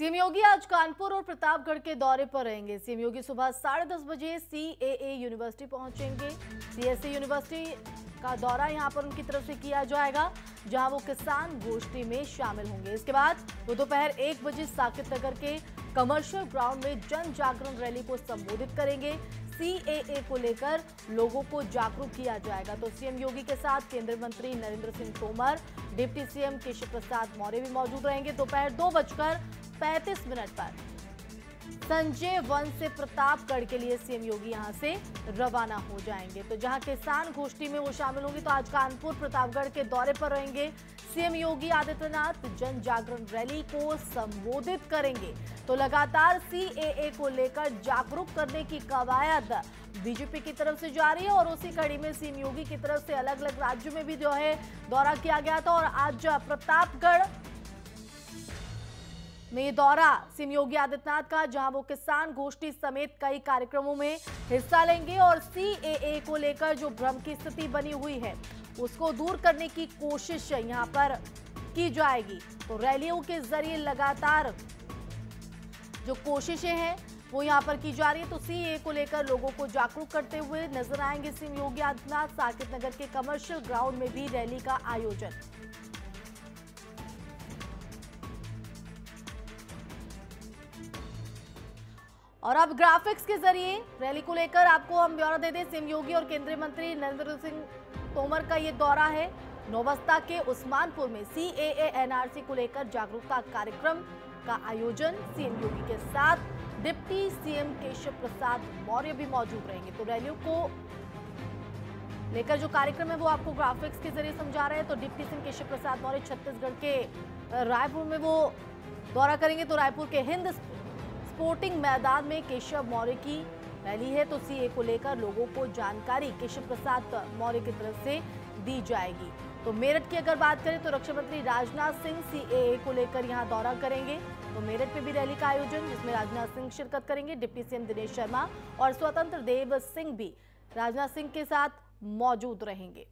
CM योगी आज कानपुर और प्रतापगढ़ के दौरे पर रहेंगे। सीएम योगी सुबह साढ़े दस बजे सीएए यूनिवर्सिटी पहुँचेंगे। सीएसए यूनिवर्सिटी का दौरा यहाँ पर उनकी तरफ़ से किया जाएगा, जहाँ वो किसान गोष्ठी में शामिल होंगे। इसके बाद वो दोपहर एक बजे साकेत नगर के कमर्शियल ग्राउंड में जन जागरण रैली को संबोधित करेंगे। सीएए को लेकर लोगों को जागरूक किया जाएगा। तो सीएम योगी के साथ केंद्रीय मंत्री नरेंद्र सिंह तोमर, डिप्टी सीएम केशव प्रसाद मौर्य भी मौजूद रहेंगे। दोपहर दो बजकर पैंतीस मिनट पर। संजय वन से प्रतापगढ़ के लिए सीएम योगी यहाँ से रवाना हो जाएँगे। तो जहाँ किसान गोष्ठी में वो शामिल होंगे तो आज कानपुर, प्रतापगढ़ के दौरे पर रहेंगे सीएम योगी आदित्यनाथ। जन जागरण रैली को संबोधित करेंगे। तो लगातार सीएए को लेकर जागरूक करने की कवायद बीजेपी की तरफ़ से जारी है और उसी कड़ी में सीएम योगी की तरफ़ से अलग अलग राज्यों में भी जो है दौरा किया गया था। और आज प्रतापगढ़ में दौरा सीएम योगी आदित्यनाथ का, जहाँ वो किसान गोष्ठी समेत कई कार्यक्रमों में हिस्सा लेंगे और सीएए को लेकर जो भ्रम की स्थिति बनी हुई है, उसको दूर करने की कोशिश यहाँ पर की जाएगी। तो रैलियों के ज़रिए लगातार जो कोशिशें हैं, वो यहाँ पर की जा रही है। तो सीए को लेकर लोगों को जागरूक करते हुए नज़र आएँगे सीएम योगी आदित्यनाथ। साकेत नगर के कमर्शियल ग्राउंड में भी रैली का आयोजन। और अब ग्राफिक्स के ज़रिए रैली को लेकर आपको हम ब्यौरा दे दें। सीएम योगी और केंद्रीय मंत्री नरेंद्र सिंह तोमर का ये दौरा है। नौबस्ता के उस्मानपुर में सीएए एनआरसी को लेकर जागरूकता कार्यक्रम का आयोजन सीएम योगी के साथ। डिप्टी सीएम केशव प्रसाद मौर्य भी मौजूद रहेंगे। तो रैलियों को लेकर जो कार्यक्रम है वो आपको ग्राफिक्स के ज़रिए समझा रहे हैं। तो डिप्टी सीएम केशव प्रसाद मौर्य छत्तीसगढ़ के रायपुर में वो दौरा करेंगे। तो रायपुर के हिंद स्पोर्टिंग मैदान में केशव मौर्य की रैली है तो सीए को लेकर लोगों को जानकारी केशव प्रसाद मौर्य की तरफ़ से दी जाएगी। तो मेरठ की अगर बात करें तो रक्षा मंत्री राजनाथ सिंह सीएए को लेकर यहाँ दौरा करेंगे। तो मेरठ में भी रैली का आयोजन, जिसमें राजनाथ सिंह शिरकत करेंगे, डिप्टी सीएम दिनेश शर्मा और स्वतंत्र देव सिंह भी राजनाथ सिंह के साथ मौजूद रहेंगे।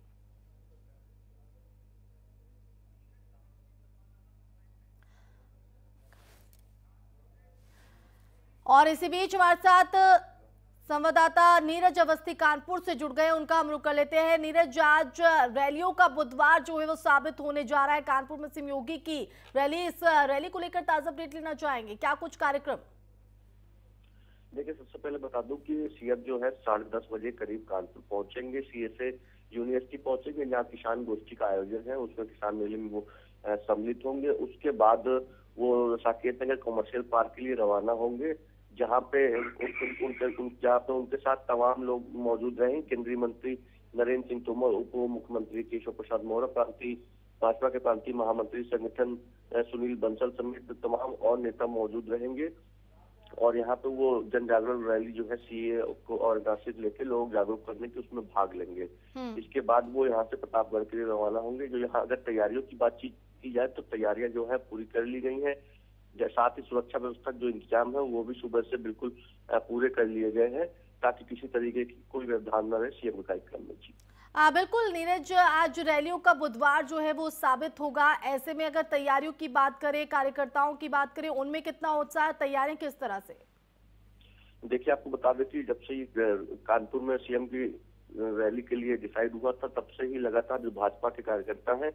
और इसी बीच हमारे साथ संवाददाता नीरज अवस्थी कानपुर से जुड़ गए, उनका हम रुक कर लेते हैं। नीरज, आज रैलियों का बुधवार जो है वो साबित होने जा रहा है कानपुर में सिम योगी की रैली। इस रैली को लेकर ताज़ा अपडेट लेना चाहेंगे। क्या कुछ कार्यक्रम? देखिए, सबसे पहले बता दूँ कि सीएम जो है साढ़े दस बजे करीब कानपुर पहुँचेंगे। सीएसए यूनिवर्सिटी पहुँचेंगे, जहाँ किसान गोष्ठी का आयोजन है। उसमें किसान मेले में वो सम्मिलित होंगे। उसके बाद वो साकेत नगर कॉमर्शियल पार्क के लिए रवाना होंगे। जहाँ पे उनके जहाँ पे उनके साथ तमाम लोग मौजूद रहे केंद्रीय मंत्री नरेंद्र सिंह तोमर उप मुख्यमंत्री केशव प्रसाद मौर्य प्रांतीय भाजपा के प्रांतीय महामंत्री संगठन सुनील बंसल समेत तमाम और नेता मौजूद रहेंगे। और यहाँ पे वो जन जागरण रैली जो है सीए को और से लेके लोग जागरूक करने की उसमें भाग लेंगे। हम्म। इसके बाद वो यहाँ से प्रतापगढ़ के लिए रवाना होंगे जो यहाँ अगर तैयारियों की बातचीत की जाए तो तैयारियाँ जो है पूरी कर ली गई है। साथ ही सुरक्षा व्यवस्था जो इंतज़ाम है वो भी सुबह से बिल्कुल पूरे कर लिए गए हैं ताकि किसी तरीके की कोई व्यवधान न रहे सीएम कार्यक्रम में जी। आ, बिल्कुल नीरज आज रैलियों का बुधवार जो है वो साबित होगा। ऐसे में अगर तैयारियों की बात करें कार्यकर्ताओं की बात करें उनमें कितना उत्साह तैयारियाँ किस तरह से? देखिए आपको बता देती जब से कानपुर में सीएम की रैली के लिए डिसाइड हुआ था तब से ही लगातार जो भाजपा के कार्यकर्ता हैं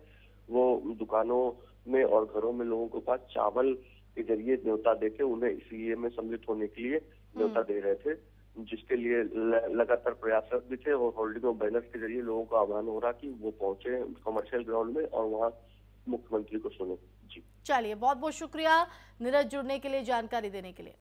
वो दुकानों में और घरों में लोगों के पास चावल के ज़रिए न्योता देके उन्हें सीए में सम्मिलित होने के लिए न्योता हम्म। दे रहे थे जिसके लिए लगातार प्रयासरत भी थे और होल्डिंग और बैनर्स के ज़रिए लोगों का आह्वान हो रहा कि वो पहुँचे कमर्शियल ग्राउंड में और वहाँ मुख्यमंत्री को सुने। जी। चलिए बहुत बहुत शुक्रिया नीरज जुड़ने के लिए जानकारी देने के लिए।